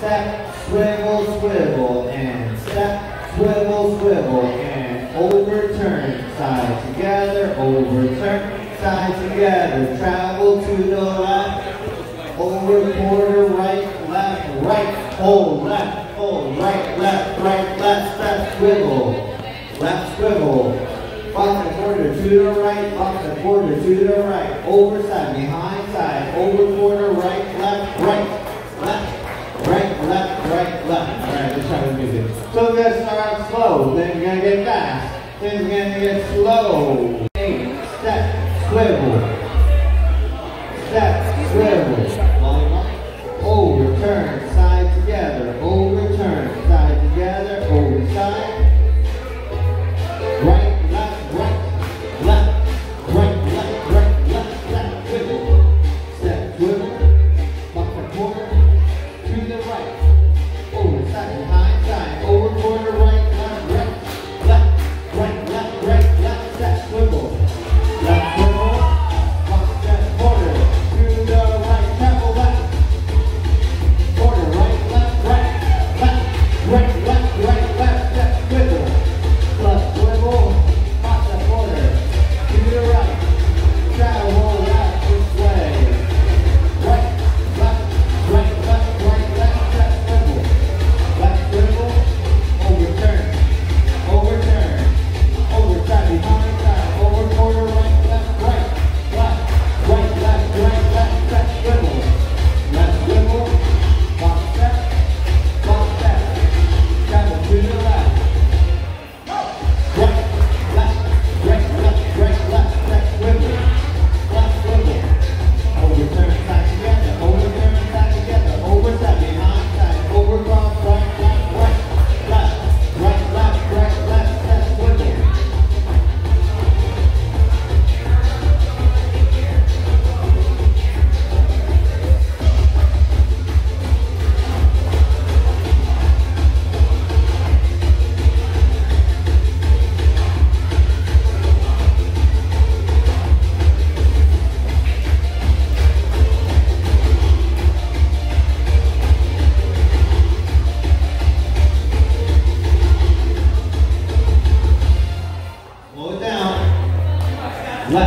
step, swivel, swivel, and step, swivel, swivel, and overturn, side together, overturn, side together, travel to the left, over quarter, right, left, right, hold, left, hold, right, left, right, left, step, swivel, left swivel, box a quarter to the right, box a quarter to the right, over side, behind side, over quarter, right, left, fast, then we're going to. Step, swivel, และ